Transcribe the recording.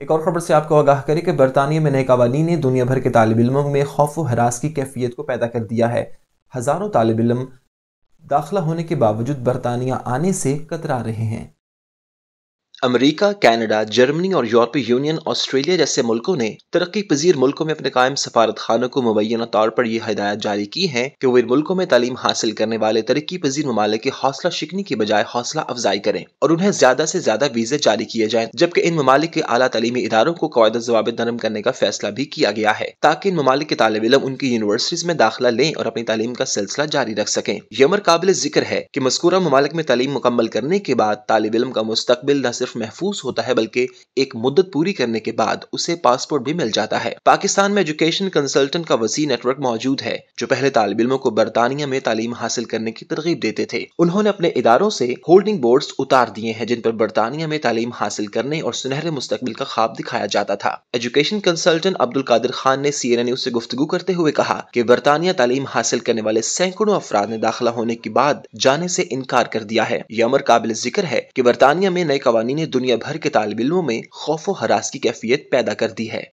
एक और खबर से आपको आगाह करें कि बरतानिया में नए कवानी ने दुनिया भर के तालब इलमों में खौफ व हरास की कैफियत को पैदा कर दिया है। हज़ारों तालब इलम दाखिला होने के बावजूद बरतानिया आने से कतरा रहे हैं। अमेरिका, कनाडा, जर्मनी और यूरोपीय यूनियन ऑस्ट्रेलिया जैसे मुल्कों ने तरक्की पजीर मुल्कों में अपने कायम सफारत खानों को मुबैना तौर पर यह हिदायत जारी की है कि वो मुल्कों में तालीम हासिल करने वाले तरक्की पजीर ममालिक हौसला शिकनी की बजाय हौसला अफजाई करें और उन्हें ज़्यादा से ज़्यादा वीजे जारी किए जाए जबकि इन ममालिक के अला तलीमी इदारों को कायद जवाब नरम करने का फैसला भी किया गया है ताकि इन ममालिक के तालब इलम उनकी यूनिवर्सिटीज में दाखिला लें और अपनी तालीम का सिलसिला जारी रख सकें। यह अमर काबिल ज़िक्र है कि मस्कूरा ममालिक में तालीम मुकम्मल करने के बाद तालब इलम का मुस्तबिल न सिर्फ़ महफूज होता है, बल्कि एक मुद्दत पूरी करने के बाद उसे पासपोर्ट भी मिल जाता है। पाकिस्तान में एजुकेशन कंसल्टेंट का वसी नेटवर्क मौजूद है, जो पहले तालब इलमों को बरतानिया में तालीम हासिल करने की तरगीब देते थे। उन्होंने अपने इदारों से होल्डिंग बोर्ड उतार दिए हैं, जिन पर बरतानिया में तालीम हासिल करने और सुनहरे मुस्तबिल का ख्वाब दिखाया जाता था। एजुकेशन कंसल्टेंट अब्दुल कादिर खान ने सी एन एन से गुफ्तु करते हुए कहा कि बरतानिया तालीम हासिल करने वाले सैकड़ों अफराद ने दाखिला होने के बाद जाने से इनकार कर दिया है। यह अमर काबिल ज़िक्र है कि बरतानिया में नए कवानी ने दुनिया भर के तालब इलमों में खौफ हरास की कैफियत पैदा कर दी है।